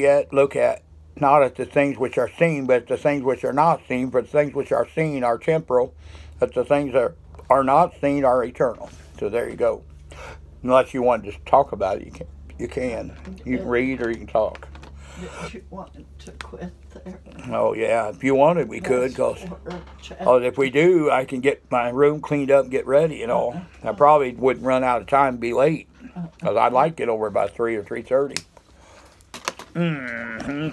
Yet look at not at the things which are seen, but the things which are not seen. For the things which are seen are temporal, but the things that are not seen are eternal. So there you go. Unless you want to just talk about it, you can. You can. You can read or you can talk. Did you want to quit there? Oh yeah, if you wanted, we could. Cause That's for a chat. oh, if we do, I can get my room cleaned up, and get ready, and all. I uh-huh. probably wouldn't run out of time, and be late, uh-huh. cause I'd like to get over by three or three thirty. Hmm